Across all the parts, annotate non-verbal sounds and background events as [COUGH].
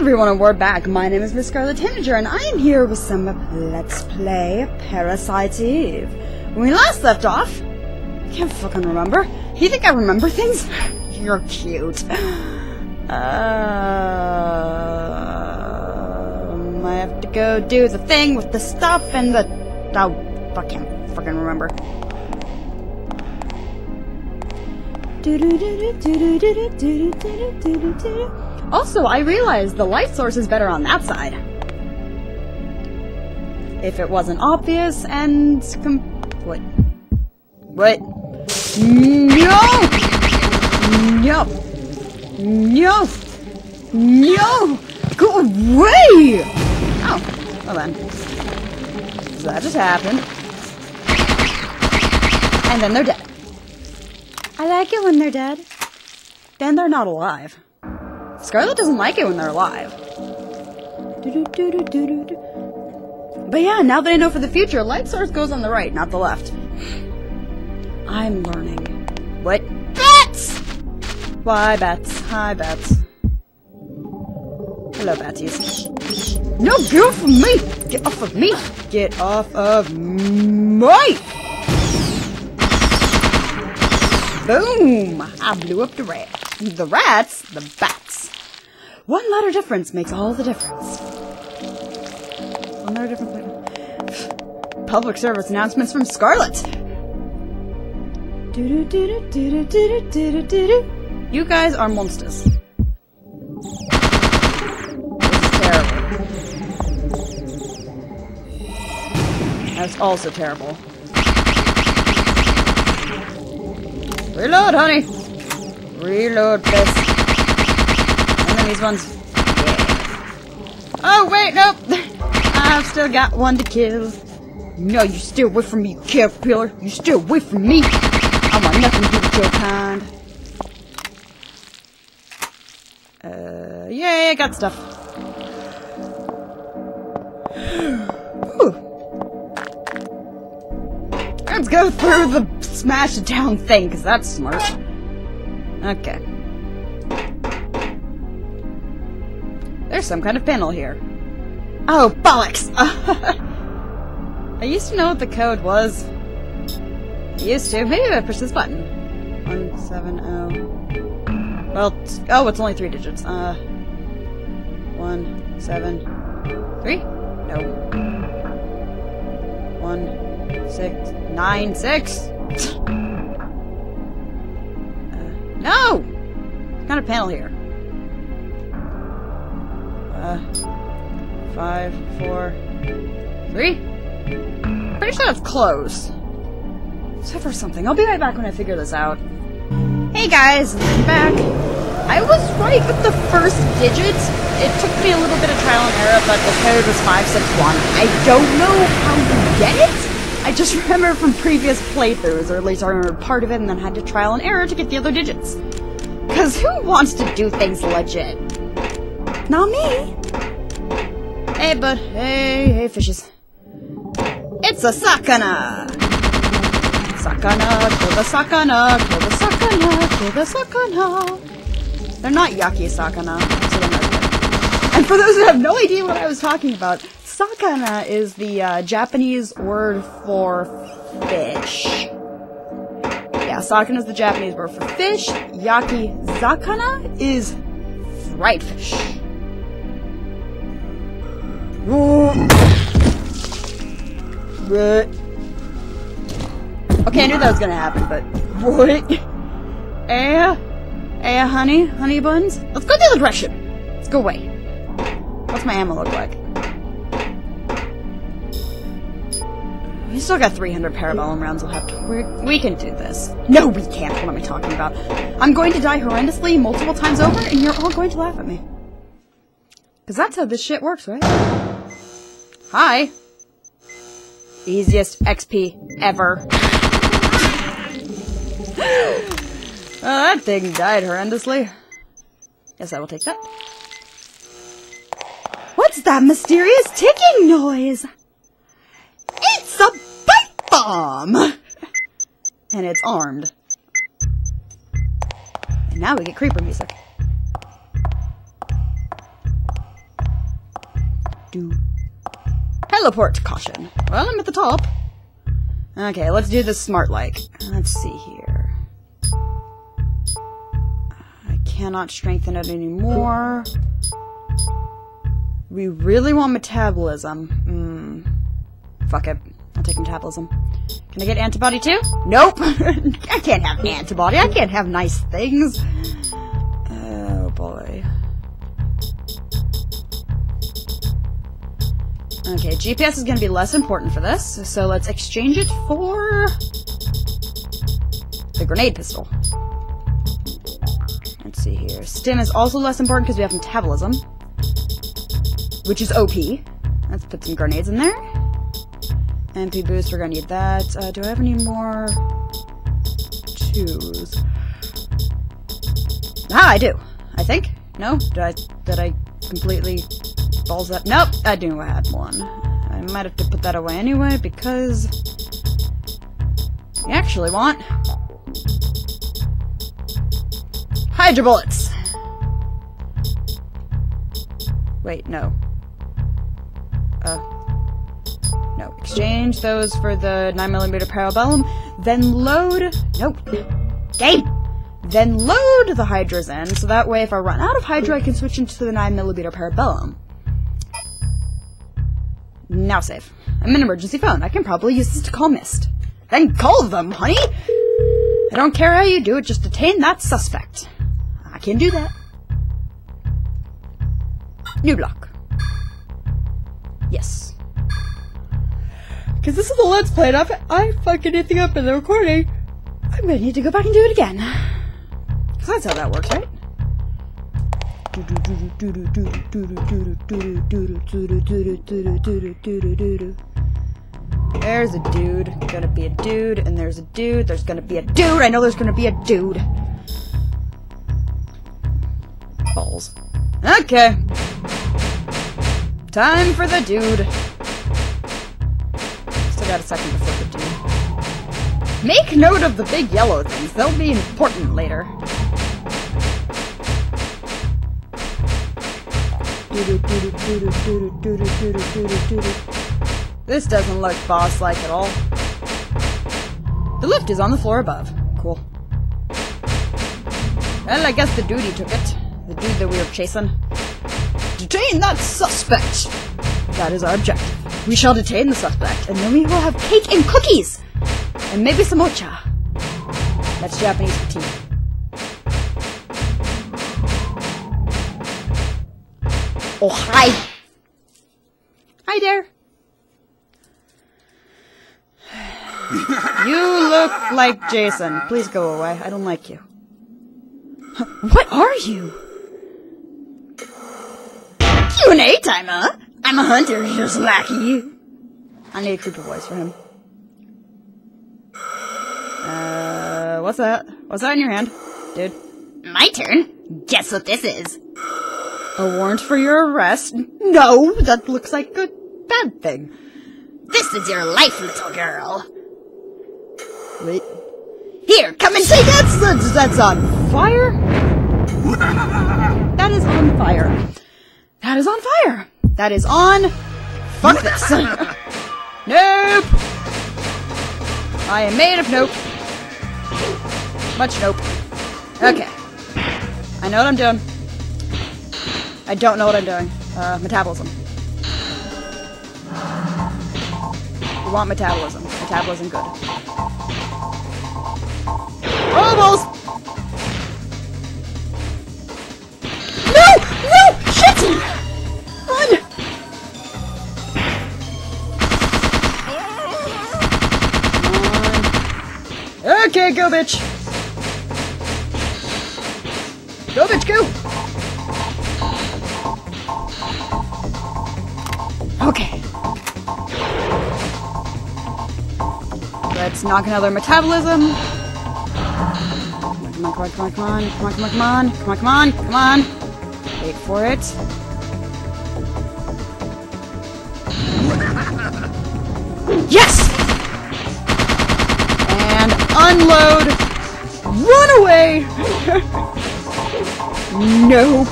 everyone, and we're back. My name is Miss Scarlet Tanager, and I am here with some Let's Play Parasite Eve. When we last left off, I can't fucking remember. You think I remember things? You're cute. Um, I have to go do the thing with the stuff and the... Oh, I can't fucking remember. Also, I realized the light source is better on that side. If it wasn't obvious and com- what? What? No! No! No! No! Go away! Oh, well then. So that just happened. And then they're dead. I like it when they're dead. Then they're not alive. Scarlet doesn't like it when they're alive. But yeah, now that I know for the future, light source goes on the right, not the left. I'm learning. What? Bats! Why, bats? Hi, bats. Hello, batsies. No, get off of me! Get off of me! Get off of me! Boom! I blew up the rat. The rats? The bats. One letter difference makes all the difference. One letter difference. Public service announcements from Scarlet. You guys are monsters. That's also terrible. Reload, honey! Reload, please. And then these ones. Oh, wait, nope! [LAUGHS] I've still got one to kill. No, you stay away from me, caterpillar. You stay away from me. I want nothing to do with your kind. Uh, yay, I got stuff. Let's go through the smash it down thing, because that's smart. Okay. There's some kind of panel here. Oh, bollocks! [LAUGHS] I used to know what the code was. I used to. Maybe if I push this button. One, seven, oh. Well, oh, it's only three digits. Uh, one, seven, three? No. One, six, nine, six. [LAUGHS] Of panel here? Uh, five, four, three? Pretty sure that's close. Except for something. I'll be right back when I figure this out. Hey guys, I'm back. I was right with the first digit. It took me a little bit of trial and error, but the code was 561. I don't know how you get it. I just [LAUGHS] remember from previous playthroughs, or at least I remember part of it, and then had to trial and error to get the other digits. Cause who wants to do things legit? Not me. Hey, bud. Hey, hey, fishes. It's a sakana! Sakana, kill the sakana, kill the sakana, kill the sakana. They're not yaki sakana, so. And for those who have no idea what I was talking about, sakana is the uh, Japanese word for fish. Sakana is the Japanese word for fish. Yaki zakana is fried fish. Okay, I knew that was gonna happen, but what? Eh? Eh, honey? Honey buns? Let's go the other direction. Let's go away. What's my ammo look like? We still got 300 parabellum rounds we'll have to. We can do this. No, we can't. What am I talking about? I'm going to die horrendously multiple times over, and you're all going to laugh at me. Because that's how this shit works, right? Hi. Easiest XP ever. [GASPS] oh, that thing died horrendously. Yes, I will take that. What's that mysterious ticking noise? Bomb! And it's armed. And now we get creeper music. do. Teleport caution. Well, I'm at the top. Okay, let's do this smart like. Let's see here. I cannot strengthen it anymore. We really want metabolism. Hmm. Fuck it. I'll take metabolism. Can I get antibody too? Nope! [LAUGHS] I can't have antibody. I can't have nice things. Oh boy. Okay, GPS is going to be less important for this, so let's exchange it for the grenade pistol. Let's see here. Stim is also less important because we have metabolism, which is OP. Let's put some grenades in there. MP boost, we're gonna need that. Uh, do I have any more twos? Ah, I do. I think. No? Did I did I completely balls up? Nope, I knew I had one. I might have to put that away anyway because you actually want Hydra bullets. Wait, no. Exchange those for the 9mm Parabellum, then load... Nope. Game! Then load the Hydras in, so that way if I run out of Hydra, I can switch into the 9mm Parabellum. Now save. I'm an emergency phone. I can probably use this to call Mist. Then call them, honey! I don't care how you do it, just detain that suspect. I can do that. New block. Yes. Because this is the Let's Play, and if I fucking anything up in the recording, I'm gonna need to go back and do it again. Because that's how that works, right? There's a dude, gonna be a dude, and there's a dude, there's gonna be a dude, I know there's gonna be a dude. Balls. Okay. Time for the dude. Got a second before the dude. Make note of the big yellow things, they'll be important later. This doesn't look boss-like at all. The lift is on the floor above. Cool. Well, I guess the duty took it. The dude that we were chasing. Detain that suspect! That is our objective. We shall detain the suspect, and then we will have cake and cookies! And maybe some mocha. That's Japanese for tea. Oh, hi! Hi there! you look like Jason. Please go away. I don't like you. What are you? Q&A time, huh? I'm a hunter, just like you. I need a creepy voice for him. Uh, what's that? What's that in your hand, dude? My turn. Guess what this is? A warrant for your arrest? No, that looks like a bad thing. This is your life, little girl. Wait. Here, come and take it! That's, that's, that's on fire? [LAUGHS] That is on fire. That is on fire. That is on... Fuck [LAUGHS] this. nope. I am made of nope. Much nope. Okay. I know what I'm doing. I don't know what I'm doing. Uh, metabolism. We want metabolism. Metabolism good. Almost! Okay, go bitch! Go bitch, go! Okay. Let's knock another metabolism. Come on, come on, come on, come on, come on, come on, come on, come on, come on, come on. Wait for it. [LAUGHS] Yes! Unload. Run away! [LAUGHS] nope.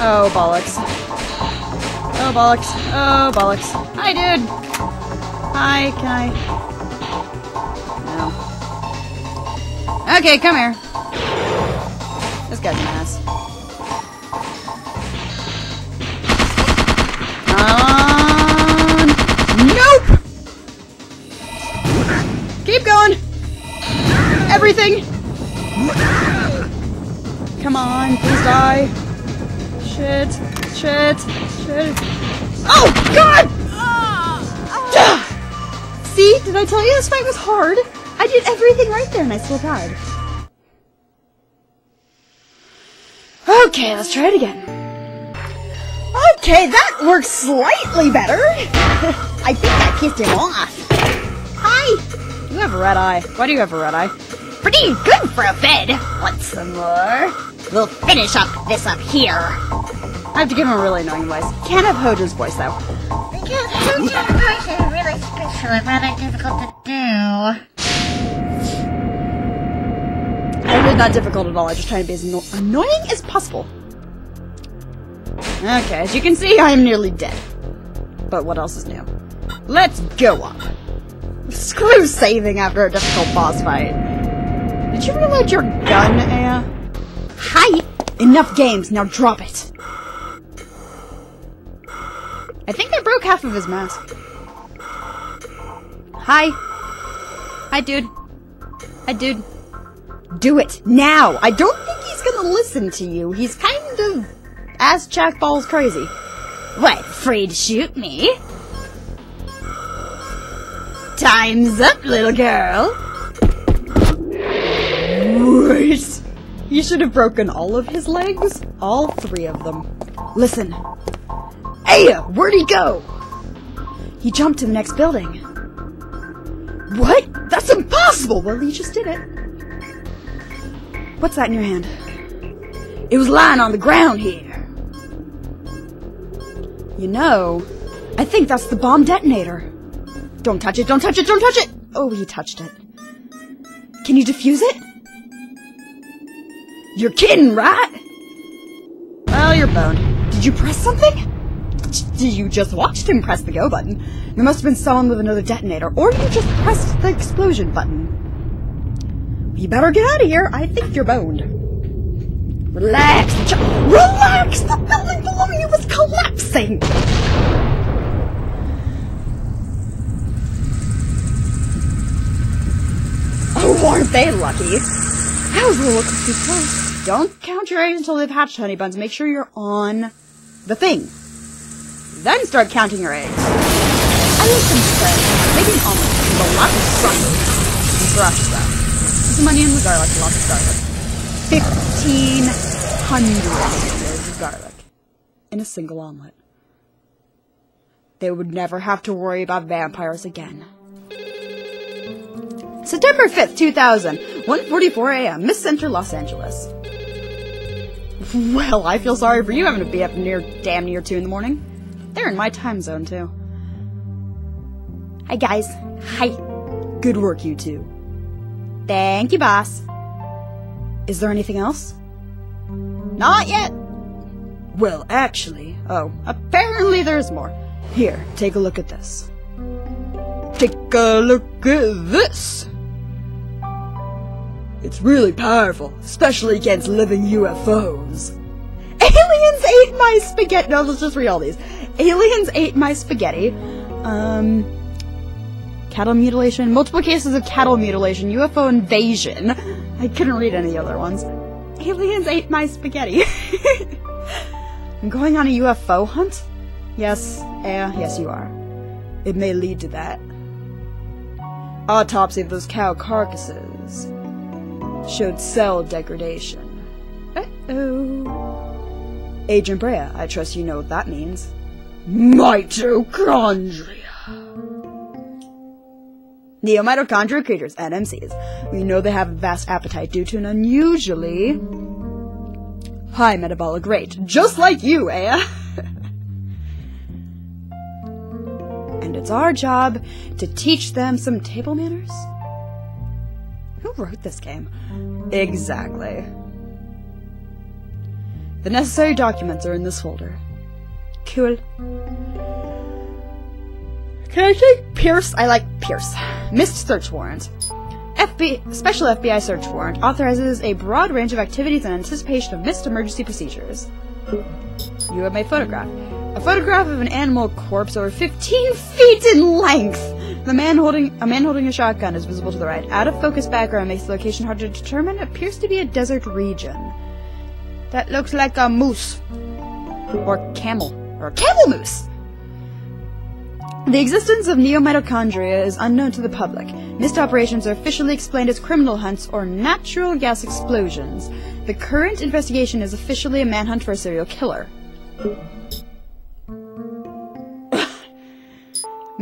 Oh, bollocks. Oh, bollocks. Oh, bollocks. Hi, dude. Hi, can I... No. Okay, come here. This guy's an ass. Keep going! Everything! Come on, please die. Shit, shit, shit. Oh, God! Ah! See, did I tell you this fight was hard? I did everything right there and I still died. Okay, let's try it again. Okay, that works slightly better. [LAUGHS] I think I pissed him off. Hi. You have a red eye. Why do you have a red eye? Pretty good for a bed. Want some more? We'll finish up this up here. I have to give him a really annoying voice. Can't have Hojo's voice though. Because Hojo's voice is really special and rather difficult to do. It was not difficult at all. I just trying to be as anno annoying as possible. Okay, as you can see, I am nearly dead. But what else is new? Let's go up. Screw saving after a difficult boss fight. Did you reload your gun, Aya? Hi. Enough games, now drop it. I think I broke half of his mask. Hi. Hi, dude. Hi, dude. Do it now. I don't think he's gonna listen to you. He's kind of ass jack balls crazy. What, afraid to shoot me? Time's up, little girl. What? You should have broken all of his legs. All three of them. Listen. Aya, where'd he go? He jumped to the next building. What? That's impossible! Well, he just did it. What's that in your hand? It was lying on the ground here. You know, I think that's the bomb detonator. Don't touch it, don't touch it, don't touch it! Oh, he touched it. Can you defuse it? You're kidding, right? Well, you're boned. Did you press something? You just watched him press the go button? There must have been someone with another detonator, or you just pressed the explosion button. You better get out of here. I think you're boned. Relax. Relax! The building below you was collapsing! Aren't they lucky? That was a little too close. Don't count your eggs until they've hatched, honey buns. Make sure you're on the thing. Then start counting your eggs. I need some bread. Maybe an omelet with a lot of sun. And brush them. Some onion garlic, lots of garlic. Fifteen hundred cloves of garlic in a single omelet. They would never have to worry about vampires again. September 5th, 2000, 1.44 a.m., MIST Center, Los Angeles. Well, I feel sorry for you having to be up near damn near 2 in the morning. They're in my time zone, too. Hi, guys. Hi. Good work, you two. Thank you, boss. Is there anything else? Not yet. Well, actually, oh, apparently there's more. Here, take a look at this. Take a look at this. It's really powerful, especially against living UFOs. Aliens ate my spaghetti. No, let's just read all these. Aliens ate my spaghetti. Um, cattle mutilation, multiple cases of cattle mutilation, UFO invasion. I couldn't read any other ones. Aliens ate my spaghetti. [LAUGHS] I'm going on a UFO hunt? Yes, eh, yes you are. It may lead to that. Autopsy of those cow carcasses showed cell degradation. Uh-oh. Agent Brea, I trust you know what that means. Mitochondria. Neomitochondria creatures, NMCs. We know they have a vast appetite due to an unusually high metabolic rate, just like you, Aya. [LAUGHS] and it's our job to teach them some table manners. Who wrote this game? Exactly. The necessary documents are in this folder. Cool. Can I take Pierce? I like Pierce. MIST search warrant. FB, special FBI search warrant authorizes a broad range of activities in anticipation of MIST emergency procedures. You have my photograph. A photograph of an animal corpse over 15 feet in length. The man holding a man holding a shotgun is visible to the right. Out of focus background makes the location hard to determine. Appears to be a desert region. That looks like a moose. Or camel. Or camel moose! The existence of neomitochondria is unknown to the public. MIST operations are officially explained as criminal hunts or natural gas explosions. The current investigation is officially a manhunt for a serial killer.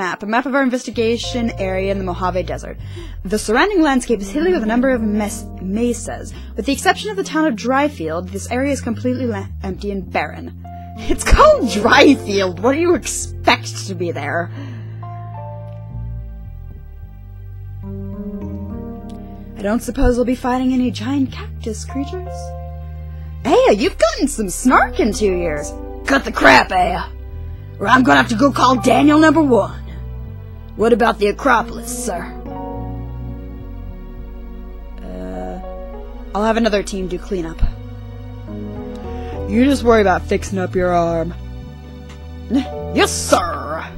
Map. A map of our investigation area in the Mojave Desert. The surrounding landscape is hilly with a number of mes- mesas. With the exception of the town of Dryfield, this area is completely empty and barren. [LAUGHS] It's called Dryfield. What do you expect to be there? I don't suppose we'll be fighting any giant cactus creatures. Aya, you've gotten some snark in two years. Cut the crap, Aya. Or I'm gonna have to go call Daniel number one. What about the Akropolis, sir? Uh, I'll have another team do cleanup. You just worry about fixing up your arm. [LAUGHS] Yes, sir!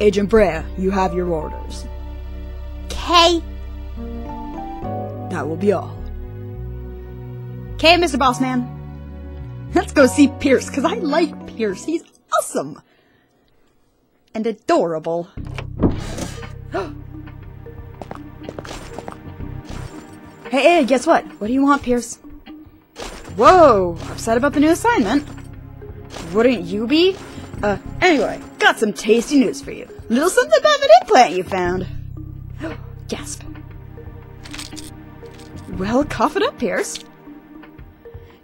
Agent Brea, you have your orders. Okay. That will be all. Okay, Mr. Bossman. Let's go see Pierce, because I like Pierce. He's awesome. And adorable. [GASPS] hey, hey, guess what? What do you want, Pierce? Whoa, upset about the new assignment? Wouldn't you be? Uh, anyway, got some tasty news for you. Little something about an implant you found. [GASPS] Gasp. Well, cough it up, Pierce.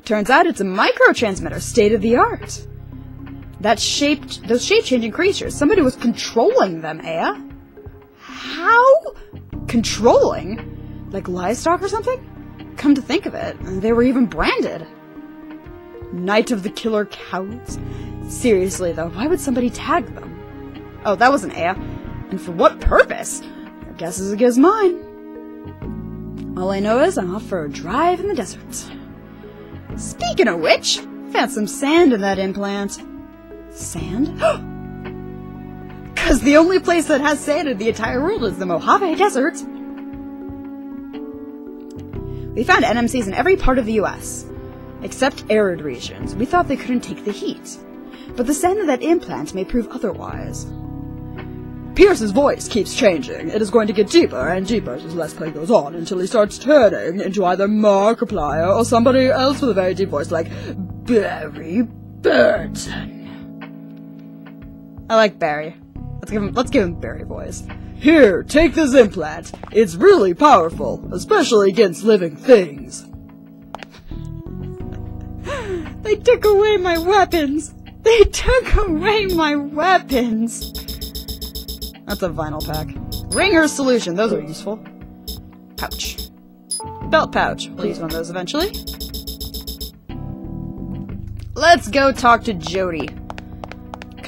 Turns out it's a microtransmitter, state of the art. That shaped those shape-changing creatures. Somebody was controlling them, eh? How? Controlling? Like livestock or something? Come to think of it, they were even branded. Night of the Killer Cows? Seriously though, why would somebody tag them? Oh, that wasn't Aya. And for what purpose? Your guess is as good as mine. All I know is I'm off for a drive in the desert. Speaking of which, found some sand in that implant. Sand? [GASPS] Cause the only place that has sand in the entire world is the Mojave Desert. We found NMCs in every part of the US, except arid regions. We thought they couldn't take the heat. But the sand of that implant may prove otherwise. Pierce's voice keeps changing. It is going to get deeper and deeper as less play goes on until he starts turning into either Markiplier or somebody else with a very deep voice like Barry Burton. I like Barry. Let's give him let's give him Barry voice. Here, take this implant. It's really powerful, especially against living things. [LAUGHS] they took away my weapons. They took away my weapons. That's a vinyl pack. Ringer solution. Those are useful. Pouch. Belt pouch. We'll use one of those eventually. Let's go talk to Jodie.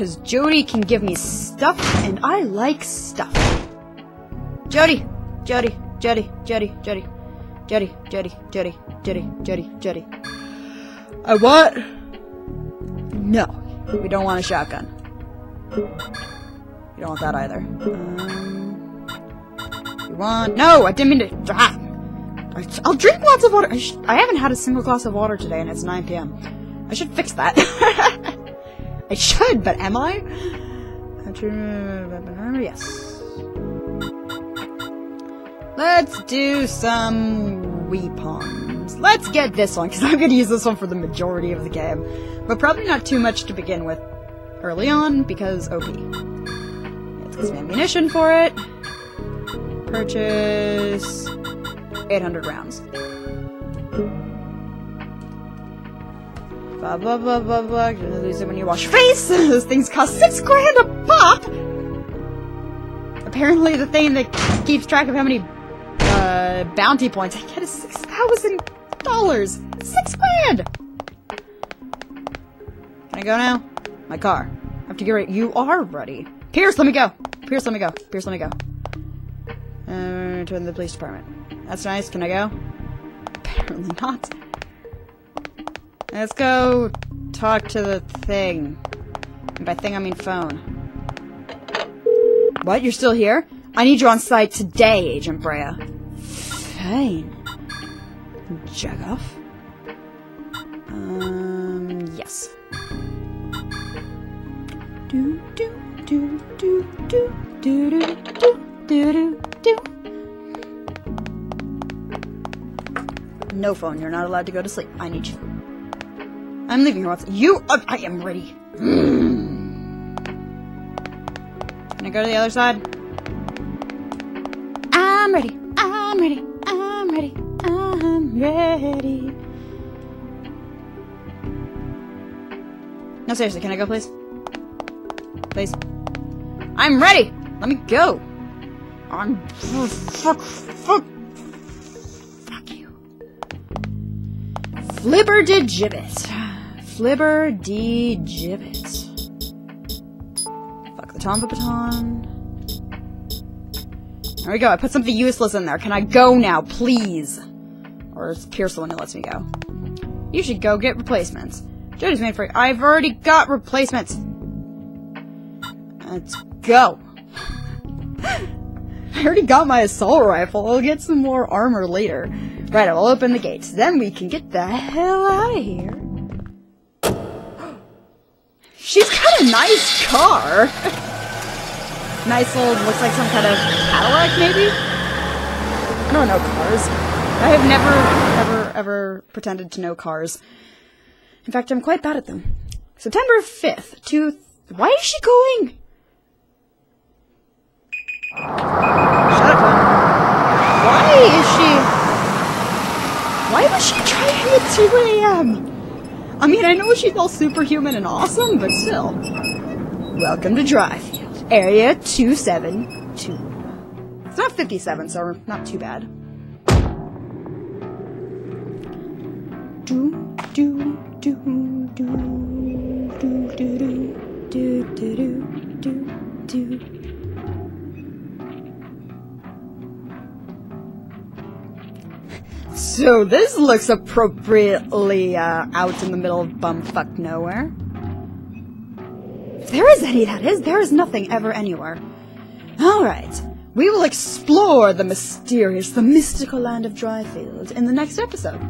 Because Jodie can give me stuff, and I like stuff. Jodie! Jodie! Jodie! Jodie! Jodie! Jodie! Jodie! Jodie! Jodie! Jodie! Jodie! A what? No. We don't want a shotgun. You don't want that either. Um, you want? No, I didn't mean to. Ah. I- I'll drink lots of water. I, I haven't had a single glass of water today, and it's 9 p.m. I should fix that. I should, but am I? Yes. Let's do some weapons. Let's get this one, because I'm going to use this one for the majority of the game. But probably not too much to begin with early on, because OP. Let's get some ammunition for it. Purchase 800 rounds. Blah blah blah blah blah. You're gonna lose it when you wash your face. [LAUGHS] Those things cost six grand a pop. Apparently, the thing that keeps track of how many uh, bounty points I get is six thousand dollars. Six grand. Can I go now? My car. I have to get ready. You are ready. Pierce, let me go. Pierce, let me go. Pierce, let me go. Uh, to the police department. That's nice. Can I go? Apparently not. Let's go talk to the thing. And by thing, I mean phone. What? You're still here? I need you on site today, Agent Brea. Fine. Jagoff? Um, yes. Do, do, do, do, do, do, do, do, do, do. No phone. You're not allowed to go to sleep. I need you. I'm leaving here once. You. Uh, I am ready. Can I go to the other side? I'm ready. I'm ready. I'm ready. I'm ready. No, seriously, can I go, please? Please. I'm ready. Let me go. I'm fuck fuck fuck you. Flipper de gibbet. Flipper de gibbet. Fuck the Tomba baton. There we go. I put something useless in there. Can I go now, please? Or is Pierce the one who lets me go? You should go get replacements. Jodie's made for I've already got replacements. Let's go. [LAUGHS] I already got my assault rifle. I'll get some more armor later. Right, I'll open the gates. Then we can get the hell out of here. She's got a nice car. [LAUGHS] nice old, looks like some kind of Cadillac, maybe? I don't know cars. I have never, ever, ever pretended to know cars. In fact, I'm quite bad at them. September 5th, to... Why is she going? Shut up. Why is she... Why was she trying at 2 a.m.? I mean, I know she's all superhuman and awesome, but still. Welcome to Dryfield, Area 272. It's not 57, so not too bad. Do, do, do, do, do, do, do, do, do, do, do. So this looks appropriately uh, out in the middle of bumfuck nowhere. If there is any, that is. There is nothing ever anywhere. Alright. We will explore the mysterious, the mystical land of Dryfield in the next episode.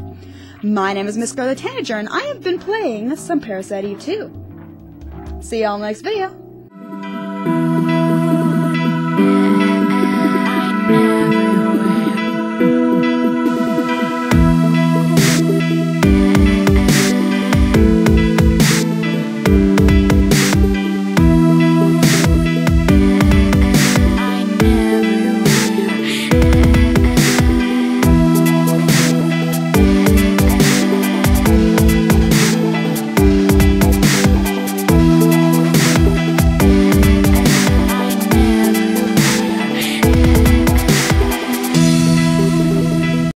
My name is Miss Scarlet Tanager, and I have been playing some Parasite Eve 2. See y'all next video.